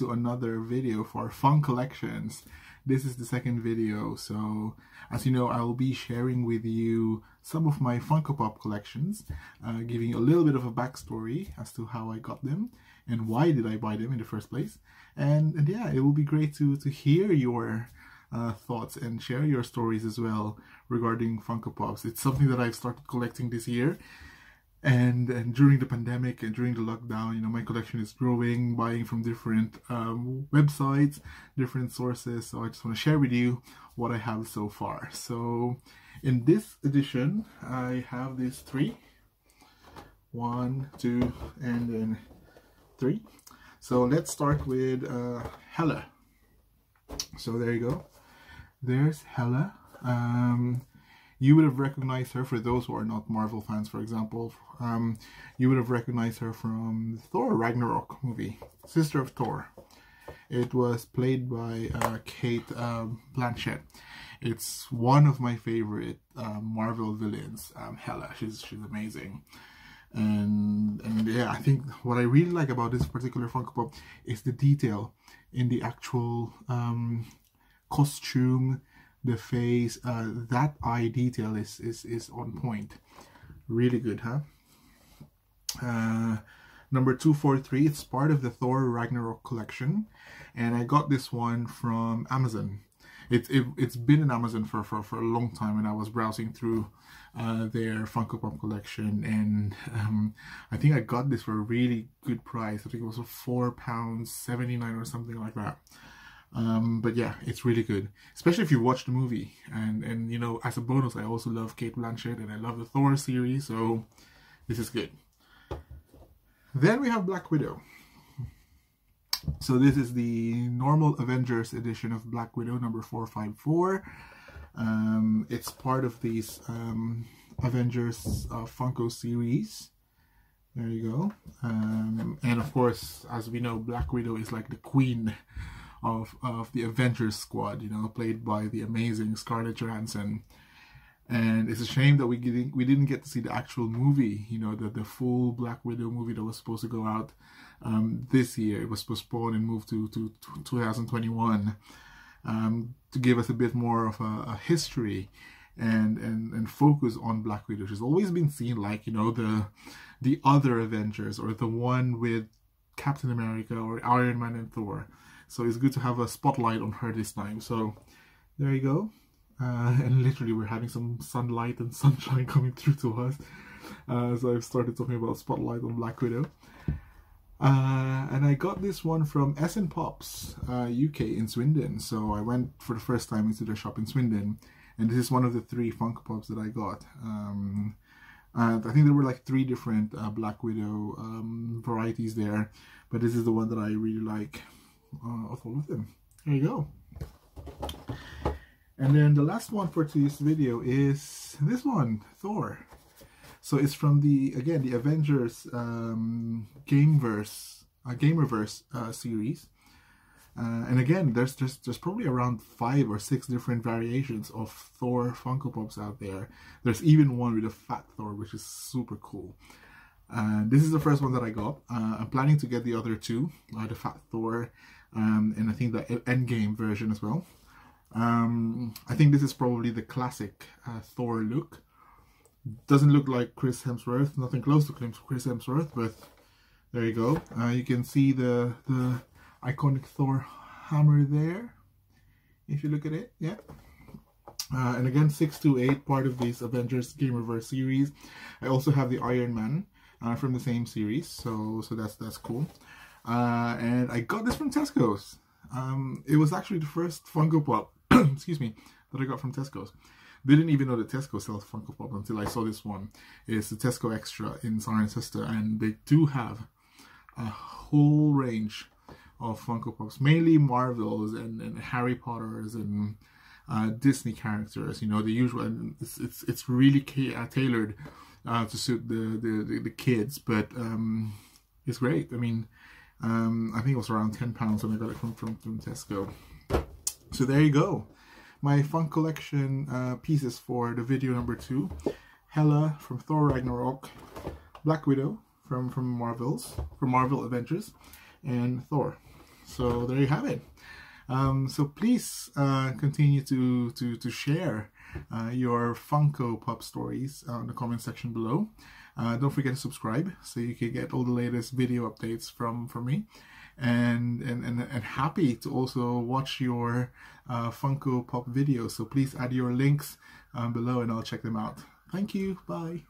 to another video for Funkollections. This is the second video, so as you know, I will be sharing with you some of my Funko Pop collections, uh, giving a little bit of a backstory as to how I got them and why did I buy them in the first place. And, and yeah, it will be great to, to hear your uh, thoughts and share your stories as well regarding Funko Pops. It's something that I've started collecting this year and and during the pandemic and during the lockdown you know my collection is growing buying from different um, websites different sources. So i just want to share with you what i have so far. So in this edition i have these three. One two and then three. So let's start with uh, hela so there you go. There's Hela. Um, you would have recognized her for those who are not Marvel fans, for example. Um, you would have recognized her from Thor Ragnarok movie, Sister of Thor. It was played by uh, Cate uh, Blanchett. It's one of my favorite uh, Marvel villains, um, Hela. She's she's amazing, and and yeah, I think what I really like about this particular Funko Pop is the detail in the actual um, costume the face uh, that eye detail is is is on point. Really good huh? Uh, number 243 it's part of the thor ragnarok collection and i got this one from amazon. It, it, it's been in amazon for, for, for a long time and i was browsing through uh, their funko pop collection and um, i think i got this for a really good price. I think it was four pounds 79 or something like that um, but yeah, it's really good, especially if you watch the movie. And and you know, as a bonus, I also love Cate Blanchett and I love the Thor series, so this is good. Then we have Black Widow. So this is the normal Avengers edition of Black Widow number 454. Um, it's part of these um, Avengers uh, Funko series. There you go. Um, and of course, as we know, Black Widow is like the queen of of the Avengers squad, you know, played by the amazing Scarlett Johansson. And it's a shame that we didn't we didn't get to see the actual movie, you know, the the full Black Widow movie that was supposed to go out um, this year. It was postponed and moved to to, to 2021 um, to give us a bit more of a, a history and and and focus on Black Widow. She's always been seen like you know the the other Avengers or the one with Captain America or Iron Man and Thor. So it's good to have a spotlight on her this time. So there you go. Uh, and literally we're having some sunlight and sunshine coming through to us. Uh, so I've started talking about Spotlight on Black Widow. Uh, and I got this one from SN Pops UK uh, in Swindon. So I went for the first time into their shop in Swindon. And this is one of the three Funk Pops that I got. Um, and I think there were like three different uh, Black Widow um, varieties there. But this is the one that I really like uh, of all of them. There you go. And then the last one for today's video is this one, Thor. So it's from the, again, the Avengers um, Gameverse, uh, Gamerverse uh, series. Uh, and again, there's, there's there's probably around five or six different variations of Thor Funko Pops out there. There's even one with a fat Thor, which is super cool. Uh, this is the first one that I got. Uh, I'm planning to get the other two, uh, the Fat Thor um, and I think the Endgame version as well. Um, I think this is probably the classic uh, Thor look. Doesn't look like Chris Hemsworth, nothing close to Chris Hemsworth, but there you go. Uh, you can see the the iconic Thor hammer there. If you look at it, yeah. Uh, and again, 628, part of this Avengers Gamerverse series. I also have the Iron Man uh, from the same series, so so that's that's cool. Uh, and I got this from Tesco's. Um, it was actually the first Funko Pop, excuse me, that I got from Tesco's. They didn't even know that Tesco sells Funko Pop until I saw this one. It's the Tesco Extra in Cirencester, and they do have a whole range of Funko Pops, mainly Marvels and, and Harry Potters and uh, Disney characters. You know the usual, and it's it's, it's really uh, tailored uh, to suit the, the the, the kids, but um, it's great. I mean, um, I think it was around 10 pounds when I got it from, from, from Tesco. So there you go. My fun collection uh, pieces for the video number two. Hela from Thor Ragnarok, Black Widow from, from Marvel's, from Marvel Adventures, and Thor. So there you have it. Um, so please uh, continue to to to share uh, your Funko Pop stories uh, in the comment section below. Uh, don't forget to subscribe so you can get all the latest video updates from, from me. And, and, and, and happy to also watch your uh, Funko Pop videos. So please add your links um, below and I'll check them out. Thank you. Bye.